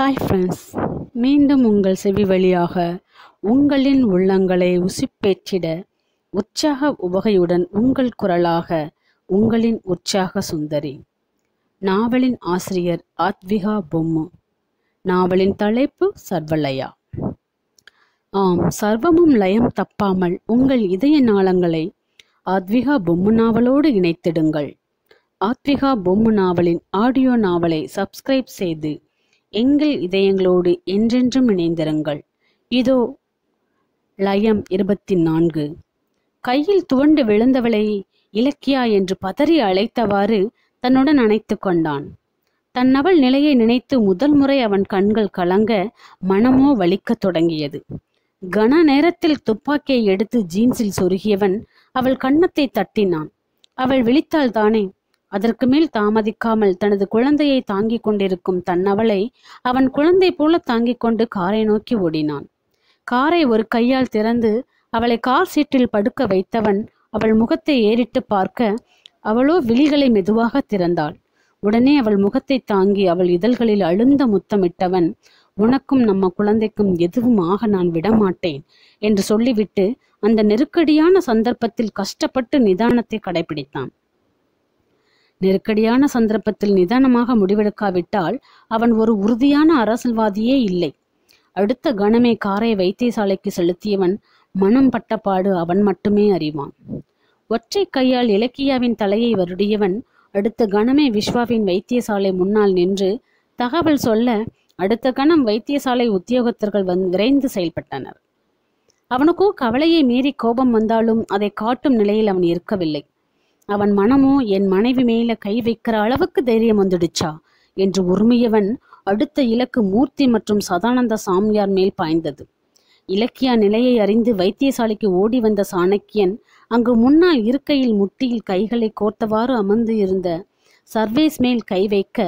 Hi friends மீண்டும் உங்கள் செவி வழியாக உங்களின் உள்ளங்களை உசிப்பேற்றிட உற்சாக உவகையுடன் உங்கள் குரலாக உங்களின் உற்சாக சுந்தரி. நாவலின் ஆசிரியர் ஆத்விகா பொம்மு. நாவலின் தலைப்பு சர்வலயா. ஆம் சர்வமும் லயம் தப்பாமல் உங்கள் இதய நாளங்களை ஆத்விகா பொம்மு நாவலோடு இணைத்திடுங்கள். ஆத்விகா பொம்மு நாவலின் ஆடியோ நாவலை சப்ஸ்கிரைப் செய்து எங்கள் இதயங்களோடு என்றென்றும் இணைந்திருங்கள். இதோ லயம் இருபத்தி நான்கு கையில் துவண்டு விழுந்தவளை இலக்கியா என்று பதறி அழைத்தவாறு தன்னுடன் அணைத்து கொண்டான். தன்னவள் நிலையை நினைத்து முதல் முறை அவன் கண்கள் கலங்க மனமோ வலிக்கத் தொடங்கியது. கன நேரத்தில் துப்பாக்கியை எடுத்து ஜீன்ஸில் சொருகியவன் அவள் கன்னத்தை தட்டினான். அவள் விழித்தால் தானே அதற்கு மேல் தாமதிக்காமல் தனது குழந்தையை தாங்கிக் கொண்டிருக்கும் தன்னவளை அவன் குழந்தை போல தாங்கிக் கொண்டு காரை நோக்கி ஓடினான். காரை ஒரு கையால் திறந்து அவளை கார் சீட்டில் படுக்க வைத்தவன் அவள் முகத்தை ஏறிட்டு பார்க்க அவளோ விழிகளை மெதுவாக திறந்தாள். உடனே அவள் முகத்தை தாங்கி அவள் இதழ்களில் அழுந்த முத்தமிட்டவன் உனக்கும் நம்ம குழந்தைக்கும் எதுவும் ஆக நான் விடமாட்டேன் என்று சொல்லிவிட்டு அந்த நெருக்கடியான சந்தர்ப்பத்தில் கஷ்டப்பட்டு நிதானத்தை கடைபிடித்தான். நெருக்கடியான சந்தர்ப்பத்தில் நிதானமாக முடிவெடுக்காவிட்டால் அவன் ஒரு உறுதியான அரசியல்வாதியே இல்லை. அடுத்த கணமே காரை வைத்தியசாலைக்கு செலுத்தியவன் மனம் பட்டப்பாடு அவன் மட்டுமே அறிவான். ஒற்றை கையால் இலக்கியாவின் தலையை வருடியவன் அடுத்த கணமே விஸ்வாவின் வைத்தியசாலை முன்னால் நின்று தகவல் சொல்ல அடுத்த கணம் வைத்தியசாலை உத்தியோகத்தர்கள் வந் விரைந்து செயல்பட்டனர். அவனுக்கோ கவலையை மீறி கோபம் வந்தாலும் அதை காட்டும் நிலையில் அவன் இருக்கவில்லை. அவன் மனமும் என் மனைவி மேல கை வைக்கிற அளவுக்கு தைரியம் வந்துடுச்சா? என்று உரிமையவன் அடுத்த இலக்கு மூர்த்தி மற்றும் சதானந்த சாமியார் மேல் பாய்ந்தது. இலக்கியா நிலையை அறிந்து வைத்தியசாலைக்கு ஓடி வந்த சாணக்கியன் அங்கு முன்னால் இருக்கையில் முட்டியில் கைகளை கோர்த்தவாறு அமர்ந்து இருந்த சர்வேஸ் மேல் கை வைக்க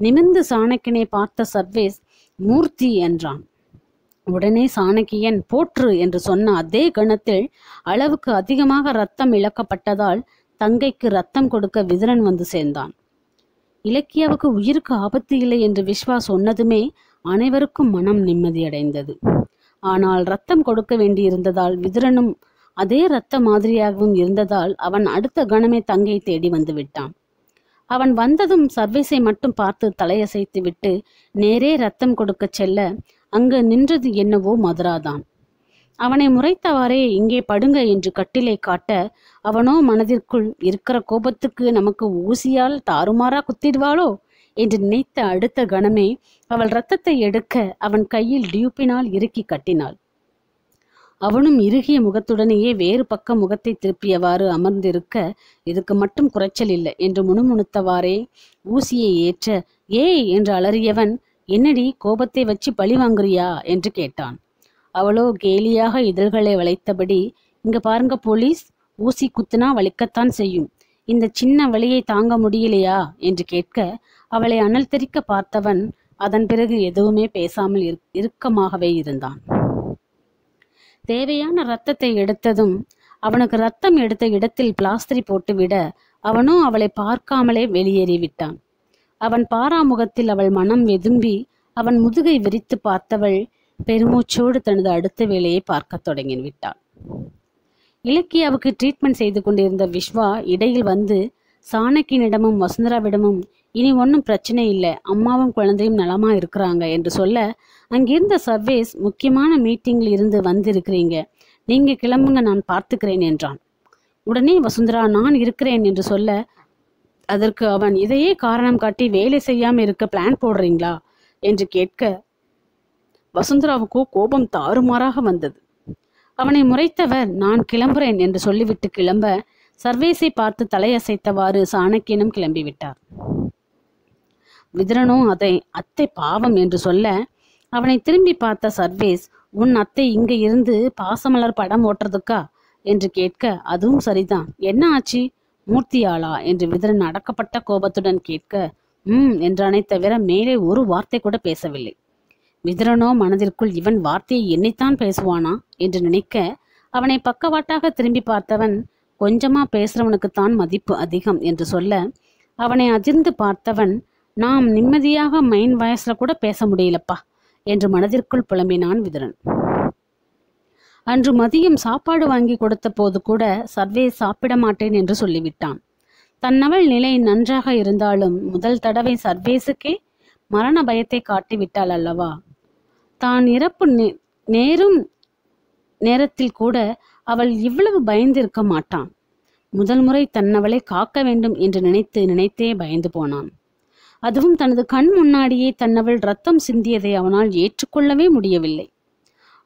நிமிர்ந்து சாணக்கியனை பார்த்த சர்வேஸ் மூர்த்தி என்றான். உடனே சாணக்கியன் போற்று என்று சொன்ன அதே கணத்தில் அளவுக்கு அதிகமாக ரத்தம் இழக்கப்பட்டதால் தங்கைக்கு ரத்தம் கொடுக்க விதுரன் வந்து சேர்ந்தான். இலக்கியாவுக்கு உயிருக்கு ஆபத்து இல்லை என்று விஸ்வா சொன்னதுமே அனைவருக்கும் மனம் நிம்மதியடைந்தது ஆனால் ரத்தம் கொடுக்க வேண்டியிருந்ததால் விதுரனும் அதே ரத்த மாதிரியாகவும் இருந்ததால் அவன் அடுத்த கணமே தங்கை தேடி வந்து விட்டான். அவன் வந்ததும் சர்வீஸை மட்டும் பார்த்து தலையசைத்து விட்டு நேரே ரத்தம் கொடுக்க செல்ல அங்கு நின்றது என்னவோ மதுராதான். அவனை முறைத்தவாறே இங்கே படுங்க என்று கட்டிலை காட்ட அவனோ மனதிற்குள் இருக்கிற கோபத்துக்கு நமக்கு ஊசியால் தாறுமாறா குத்திடுவாளோ என்று நினைத்த அடுத்த கணமே அவள் ரத்தத்தை எடுக்க அவன் கையில் டியூப்பினால் இறுக்கி கட்டினாள். அவனும் இறுகிய முகத்துடனேயே வேறு பக்க முகத்தை திருப்பியவாறு அமர்ந்திருக்க இதுக்கு மட்டும் குறைச்சல் இல்லை என்று முணுமுணுத்தவாறே ஊசியை ஏற்ற ஏய் என்று அலறியவன் என்னடி கோபத்தை வச்சு பழி வாங்குறியா? என்று கேட்டான். அவளோ கேலியாக இதழ்களை வளைத்தபடி இங்க பாருங்க போலீஸ் ஊசி குத்துனா வலிக்கத்தான் செய்யும். இந்த சின்ன வழியை தாங்க முடியலையா? என்று கேட்க அவளை அனல் தெரிக்க பார்த்தவன் அதன் பிறகு எதுவுமே பேசாமல் இறுக்கமாகவே இருந்தான். தேவையான ரத்தத்தை எடுத்ததும் அவனுக்கு ரத்தம் எடுத்த இடத்தில் பிளாஸ்திரி போட்டுவிட அவனும் அவளை பார்க்காமலே வெளியேறிவிட்டான் அவன் பாராமுகத்தில் அவள் மனம் வெதும்பி அவன் முதுகை விரித்து பார்த்தவள் பெருமூச்சோடு தனது அடுத்த வேலையை பார்க்க தொடங்கி விட்டான். இலக்கியாவுக்கு ட்ரீட்மெண்ட் செய்து கொண்டிருந்த விஸ்வா இடையில் வந்து சாணக்கியனிடமும் வசுந்தராவிடமும் இனி ஒன்றும் பிரச்சனை இல்லை அம்மாவும் குழந்தையும் நலமா இருக்கிறாங்க என்று சொல்ல அங்கிருந்த சர்வேஸ் முக்கியமான மீட்டிங்கில் இருந்து வந்திருக்கிறீங்க நீங்க கிளம்புங்க நான் பார்த்துக்கிறேன் என்றான். உடனே வசுந்தரா நான் இருக்கிறேன் என்று சொல்ல அதற்கு அவன் இதையே காரணம் காட்டி வேலை செய்யாமல் இருக்க பிளான் போடுறீங்களா? என்று கேட்க வசுந்தராவுக்கோ கோபம் தாறுமாறாக வந்தது. அவனை முறைத்தவர் நான் கிளம்புறேன் என்று சொல்லிவிட்டு கிளம்ப சர்வேஸை பார்த்து தலையசைத்தவாறு சாணக்கியனும் கிளம்பிவிட்டார். விதிரனும் அதை அத்தை பாவம் என்று சொல்ல அவனை திரும்பி பார்த்த சர்வேஸ் உன் அத்தை இங்க இருந்து பாசமலர் படம் ஓட்டுறதுக்கா? என்று கேட்க அதுவும் சரிதான். என்ன ஆச்சு? மூர்த்தியாளா? என்று விதிரன் அடக்கப்பட்ட கோபத்துடன் கேட்க ம் என்றானே தவிர மேலே ஒரு வார்த்தை கூட பேசவில்லை. விதுரனோ மனதிற்குள் இவன் வார்த்தையை என்னைத்தான் பேசுவானா என்று நினைக்க அவனை பக்கவாட்டாக திரும்பி பார்த்தவன் கொஞ்சமா பேசுறவனுக்குத்தான் மதிப்பு அதிகம் என்று சொல்ல அவனை அதிர்ந்து பார்த்தவன் நாம் நிம்மதியாக மைன் வயசுல கூட பேச முடியலப்பா என்று மனதிற்குள் புலம்பினான் விதுரன் அன்று மதியம் சாப்பாடு வாங்கி கொடுத்த போது கூட சர்வே சாப்பிட மாட்டேன் என்று சொல்லிவிட்டான். தன்னவள் நிலை நன்றாக இருந்தாலும் முதல் தடவை சர்வேஸுக்கே மரண பயத்தை காட்டிவிட்டாள் அல்லவா? தான் இறப்பு நே- நேரும் நேரத்தில் கூட அவள் இவ்வளவு பயந்திருக்க மாட்டான். முதல் முறை தன்னவளை காக்க வேண்டும் என்று நினைத்து நினைத்தே பயந்து போனான். அதுவும் தனது கண் முன்னாடியே தன்னவள் ரத்தம் சிந்தியதை அவனால் ஏற்றுக்கொள்ளவே முடியவில்லை.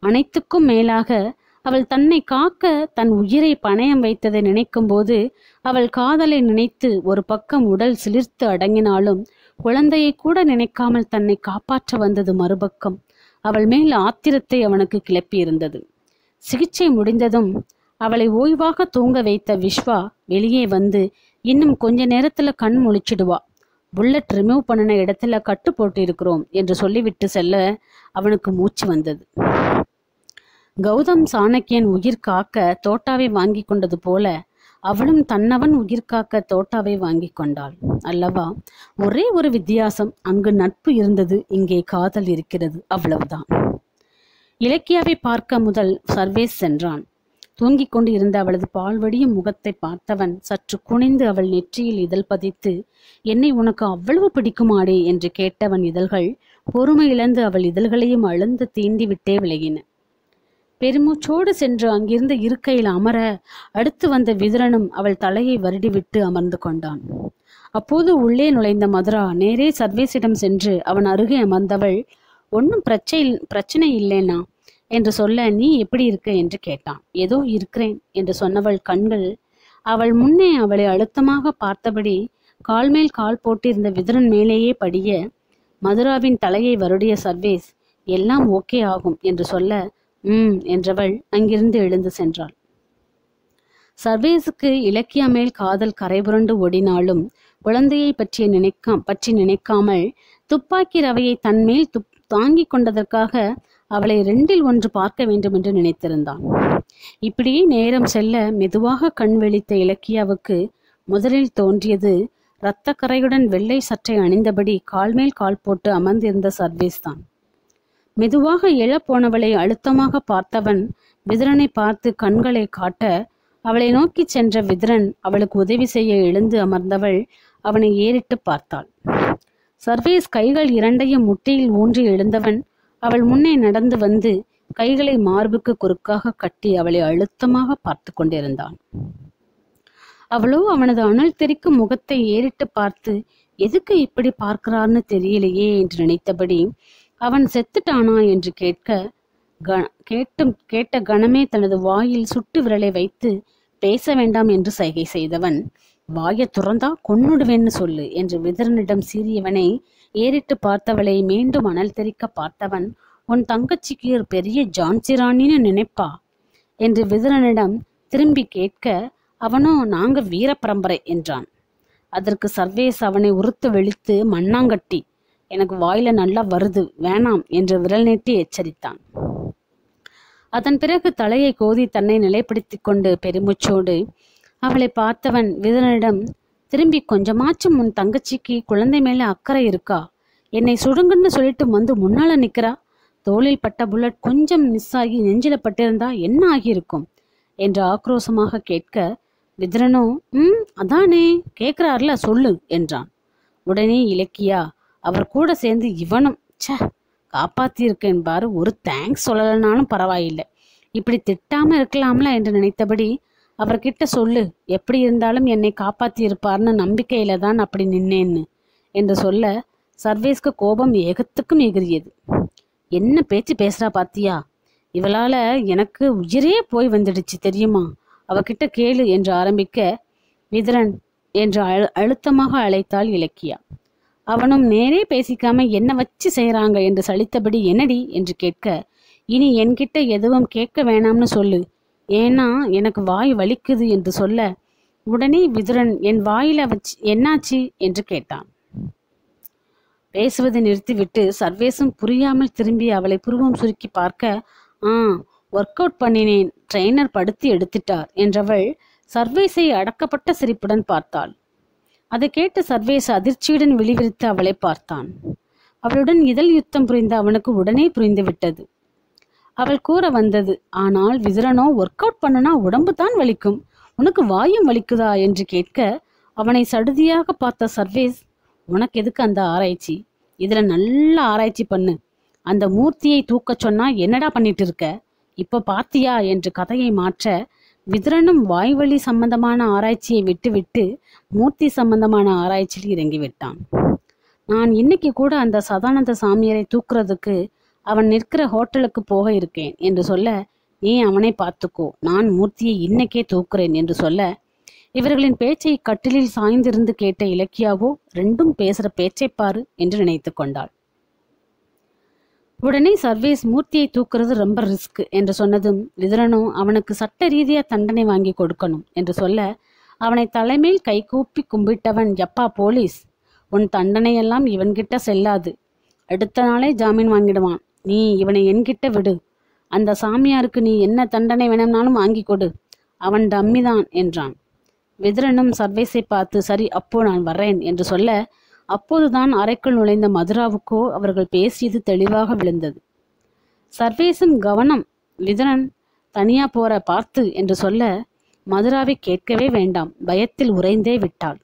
அனைத்துக்கும் மேலாக அவள் தன்னை காக்க தன் உயிரை பணயம் வைத்ததை நினைக்கும்போது அவள் காதலை நினைத்து ஒரு பக்கம் உடல் சிலிர்த்து அடங்கினாலும் குழந்தையை கூட நினைக்காமல் தன்னை காப்பாற்ற வந்தது மறுபக்கம். அவள் மேல் ஆத்திரத்தை அவனுக்கு கிளப்பியிருந்தது. சிகிச்சை முடிந்ததும் அவளை ஓய்வாக தூங்க வைத்த விஸ்வா வெளியே வந்து இன்னும் கொஞ்ச நேரத்துல கண் முழிச்சிடுவா. புல்லட் ரிமூவ் பண்ணின இடத்துல கட்டு போட்டு இருக்கிறோம் என்று சொல்லிவிட்டு செல்ல அவனுக்கு மூச்சு வந்தது. கௌதம் சாணக்கியன் உயிர் காக்க தோட்டாவை வாங்கி கொண்டது போல அவளும் தன்னவன் உயிர் காக்க தோட்டாவை வாங்கி கொண்டாள். அல்லவா? ஒரே ஒரு வித்தியாசம் அங்கு நட்பு இருந்தது இங்கே காதல் இருக்கிறது அவ்வளவுதான். இலக்கியாவை பார்க்க முதல் சர்வேஸ் சென்றான். தூங்கிக் கொண்டு இருந்த அவளது பால்வடியும் முகத்தை பார்த்தவன் சற்று குனிந்து அவள் நெற்றியில் இதழ் பதித்து என்னை உனக்கு அவ்வளவு பிடிக்குமாடே என்று கேட்டவன் இதழ்கள் பொறுமை இழந்து அவள் இதழ்களையும் அழுந்து தீண்டி விட்டே விலகின. பெருமூச்சோடு சென்று அங்கிருந்த இருக்கையில் அமர அடுத்து வந்த விதுரனும் அவள் தலையை வருடிவிட்டு அமர்ந்து கொண்டான். அப்போது உள்ளே நுழைந்த மதுரா நேரே சர்வேசிடம் சென்று அவன் அருகே அமர்ந்தவள் ஒன்றும் பிரச்சனை பிரச்சனை இல்லைனா என்று சொல்ல நீ எப்படி இருக்க? என்று கேட்டான். ஏதோ இருக்கிறேன் என்று சொன்னவள் கண்கள் அவள் முன்னே அவளை அழுத்தமாக பார்த்தபடி கால் மேல் கால் போட்டிருந்த விதுரன் மேலேயே படிய மதுராவின் தலையை வருடிய சர்வேஸ் எல்லாம் ஓகே ஆகும் என்று சொல்ல ம் என்றவள் அங்கிருந்து எழுந்து சென்றாள். சர்வேஸுக்கு இலக்கியா மேல் காதல் கரைபுரண்டு ஓடினாலும் குழந்தையை பற்றிய நினைக்கா பற்றி நினைக்காமல் துப்பாக்கி ரவையை தன்மேல் துப் தாங்கிக் கொண்டதற்காக அவளை ரெண்டில் ஒன்று பார்க்க வேண்டும் என்று நினைத்திருந்தான். இப்படியே நேரம் செல்ல மெதுவாக கண் வெளித்த இலக்கியாவுக்கு முதலில் தோன்றியது இரத்த கரையுடன் வெள்ளை சட்டை அணிந்தபடி கால் மேல் கால் போட்டு அமர்ந்திருந்த சர்வேஸ் தான். மெதுவாக எழப்போனவளை அழுத்தமாக பார்த்தவன் விதரனை பார்த்து கண்களை காட்ட அவளை நோக்கி சென்ற விதுரன் அவளுக்கு உதவி செய்ய எழுந்து அமர்ந்தவள் அவனை ஏறிட்டு பார்த்தாள். சர்வேஸ் கைகள் இரண்டையும் முட்டியில் ஊன்றி எழுந்தவன் அவள் முன்னே நடந்து வந்து கைகளை மார்புக்கு குறுக்காக கட்டி அவளை அழுத்தமாக பார்த்து கொண்டிருந்தான். அவளோ அவனது அனல் தெரிக்கும் முகத்தை ஏறிட்டு பார்த்து எதுக்கு இப்படி பார்க்கிறான்னு தெரியலையே என்று நினைத்தபடி அவன் செத்துட்டானா என்று கேட்க க- கேட்டும் கேட்ட கணமே தனது வாயில் சுட்டு விரலை வைத்து பேச வேண்டாம் என்று சைகை செய்தவன் வாயை துறந்தா கொன்னுடுவேன்னு சொல்லு என்று விதரனிடம் சீறியவனை ஏறிட்டு பார்த்தவளை மீண்டும் அனல் தெறிக்க பார்த்தவன் உன் தங்கச்சிக்கு ஒரு பெரிய ஜான்சி ராணின்னு நினைப்பா என்று விதரனிடம் திரும்பி கேட்க அவனோ நாங்க வீர பரம்பரை என்றான். அதற்கு சர்வேஸ் அவனை உறுத்து வெளித்து மண்ணாங்கட்டி எனக்கு வாயில நல்லா வருது வேணாம் என்று விரல் நீட்டி எச்சரித்தான். அதன் பிறகு தலையை கோதி தன்னை நிலைப்படுத்திக் கொண்டு பெருமூச்சோடு அவளை பார்த்தவன் விதனிடம் திரும்பி கொஞ்சமாச்சும் உன் தங்கச்சிக்கு குழந்தை மேல அக்கறை இருக்கா? என்னை சுடுங்கன்னு சொல்லிட்டு வந்து முன்னால நிக்கிறா? தோளில் பட்ட புல்லட் கொஞ்சம் மிஸ் ஆகி நெஞ்சில பட்டிருந்தா என்ன ஆகியிருக்கும்? என்று ஆக்ரோஷமாக கேட்க விதரனும் ம் அதானே கேட்கிறார்ல சொல்லு என்றான். உடனே இலக்கியா அவர் கூட சேர்ந்து இவனும் ச்சே காப்பாத்தியிருக்கேன் பாரு ஒரு தேங்க்ஸ் சொல்லலைனாலும் பரவாயில்லை. இப்படி திட்டாம இருக்கலாம்ல என்று நினைத்தபடி அவர்கிட்ட சொல்லு எப்படி இருந்தாலும் என்னை காப்பாத்தி இருப்பார்னு நம்பிக்கையில தான் அப்படி நின்னேன்னு என்று சொல்ல சர்வேஸ்க்கு கோபம் ஏகத்துக்கும் எகிரியது என்ன பேச்சு பேசுறா பாத்தியா? இவளால எனக்கு உயிரே போய் வந்துடுச்சு தெரியுமா? அவகிட்ட கேளு என்று ஆரம்பிக்க விதுரன் என்று அழு அழுத்தமாக அழைத்தாள் இலக்கியா. அவனும் நேரே பேசிக்காம என்ன வச்சு செய்கிறாங்க என்று சலித்தபடி என்னடி என்று கேட்க இனி என்கிட்ட எதுவும் கேட்க வேணாம்னு சொல்லு. ஏன்னா எனக்கு வாய் வலிக்குது என்று சொல்ல உடனே விதுரன் என் வாயில வச்சு என்னாச்சு? என்று கேட்டான். பேசுவதை நிறுத்திவிட்டு சர்வேசும் புரியாமல் திரும்பி அவளை புருவம் சுருக்கி பார்க்க ஆ ஒர்க் அவுட் பண்ணினேன். ட்ரெய்னர் படுத்தி எடுத்துட்டார் என்றவள் சர்வேஸை அடக்கப்பட்ட சிரிப்புடன் பார்த்தாள். அதை கேட்டு சர்வேஸ் அதிர்ச்சியுடன் வெளிவிரித்து அவளை பார்த்தான். அவளுடன் இதழ் யுத்தம் புரிந்து அவனுக்கு உடனே புரிந்து விட்டது அவள் கூற வந்தது ஆனால் விதுரனோ ஒர்க் அவுட் பண்ணுனா உடம்பு தான் வலிக்கும். உனக்கு வாயும் வலிக்குதா? என்று கேட்க அவனை சடுதியாக பார்த்த சர்வேஸ் உனக்கு எதுக்கு அந்த ஆராய்ச்சி? இதில் நல்ல ஆராய்ச்சி பண்ணு. அந்த மூர்த்தியை தூக்கச் சொன்னா என்னடா பண்ணிட்டு இருக்க? இப்ப பாத்தியா என்று கதையை மாற்ற விதுரனும் வாய்வழி சம்பந்தமான ஆராய்ச்சியை விட்டுவிட்டு மூர்த்தி சம்பந்தமான ஆராய்ச்சியில் இறங்கிவிட்டான். நான் இன்னைக்கு கூட அந்த சதானந்த சாமியாரை தூக்குறதுக்கு அவன் நிற்கிற ஹோட்டலுக்கு போக இருக்கேன் என்று சொல்ல நீ அவனை பார்த்துக்கோ நான் மூர்த்தியை இன்னைக்கே தூக்குறேன் என்று சொல்ல இவர்களின் பேச்சை கட்டிலில் சாய்ந்திருந்து கேட்ட இலக்கியாவோ ரெண்டும் பேசுற பேச்சை பாரு என்று நினைத்து கொண்டாள். உடனே சர்வேஸ் மூர்த்தியை தூக்குறது ரொம்ப ரிஸ்க் என்று சொன்னதும் விதுரனும் அவனுக்கு சட்ட ரீதியா தண்டனை வாங்கி கொடுக்கணும் என்று சொல்ல அவனை தலைமையில் கைகூப்பி கும்பிட்டவன் எப்பா போலீஸ்? உன் தண்டனையெல்லாம் இவன்கிட்ட செல்லாது. அடுத்த நாளே ஜாமீன் வாங்கிடுவான். நீ இவனை என்கிட்ட விடு. அந்த சாமியாருக்கு நீ என்ன தண்டனை வேணும்னாலும் வாங்கி கொடு. அவன் டம்மிதான் என்றான். விதுரனும் சர்வேஸை பார்த்து சரி அப்போ நான் வர்றேன் என்று சொல்ல அப்போதுதான் அறைக்குள் நுழைந்த மதுராவுக்கோ அவர்கள் பேசியது தெளிவாக விழுந்தது. சர்வேசன் கவனம் விதுரன் தனியா போற பார்த்து என்று சொல்ல மதுராவை கேட்கவே வேண்டாம். பயத்தில் உறைந்தே விட்டாள்.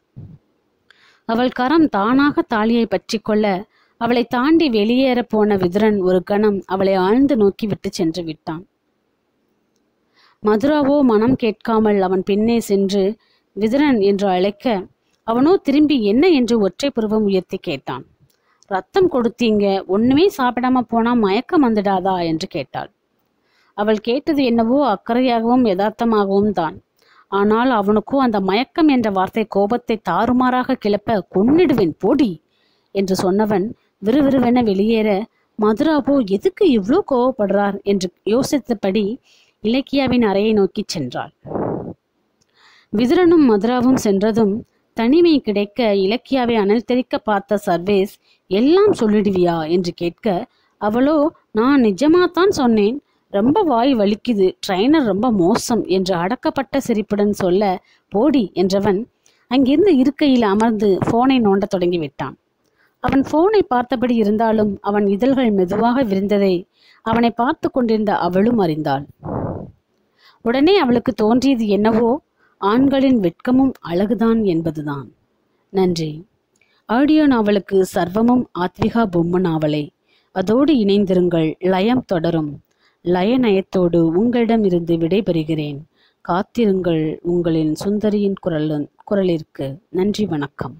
அவள் கரம் தானாக தாலியை பற்றி கொள்ள அவளை தாண்டி வெளியேற போன விதுரன் ஒரு கணம் அவளை ஆழ்ந்து நோக்கி விட்டு சென்று விட்டான். மதுராவோ மனம் கேட்காமல் அவன் பின்னே சென்று விதுரன் என்று அழைக்க அவனோ திரும்பி என்ன என்று ஒற்றை புருவம் உயர்த்தி கேட்டான். ரத்தம் கொடுத்தீங்க ஒண்ணுமே சாப்பிடாம போனா மயக்கம் வந்துடாதா? என்று கேட்டாள். அவள் கேட்டது என்னவோ அக்கறையாகவும் யதார்த்தமாகவும் தான். ஆனால் அவனுக்கோ அந்த மயக்கம் என்ற வார்த்தை கோபத்தை தாறுமாறாக கிளப்ப கொன்னிடுவேன் போடி என்று சொன்னவன் விறுவிறுவென வெளியேற மதுராவோ எதுக்கு இவ்வளோ கோவப்படுறார் என்று யோசித்தபடி இலக்கியாவின் அறையை நோக்கி சென்றாள். விதுரனும் மதுராவும் சென்றதும் தனிமை கிடைக்க இலக்கியாவை அனல் பார்த்த சர்வேஸ் எல்லாம் சொல்லிடுவியா? என்று கேட்க அவளோ நான் நிஜமாத்தான் சொன்னேன் ரொம்ப வாய் வலிக்குது ட்ரைனர் ரொம்ப மோசம் என்று அடக்கப்பட்ட சிரிப்புடன் சொல்ல போடி என்றவன் அங்கிருந்து இருக்கையில் அமர்ந்து போனை நோண்டத் தொடங்கி விட்டான் அவன் போனை பார்த்தபடி இருந்தாலும் அவன் இதழ்கள் மெதுவாக விரிந்ததை அவனை பார்த்து கொண்டிருந்த அவளும் அறிந்தாள். உடனே அவளுக்கு தோன்றியது என்னவோ ஆண்களின் வெட்கமும் அழகுதான் என்பதுதான். நன்றி. ஆடியோ நாவலுக்கு சர்வமும் ஆத்விகா பொம்மை நாவலே அதோடு இணைந்திருங்கள் லயம் தொடரும். லயநயத்தோடு உங்களிடம் இருந்து விடைபெறுகிறேன். காத்திருங்கள் உங்களின் சுந்தரியின் குரல் குரலிற்கு நன்றி வணக்கம்.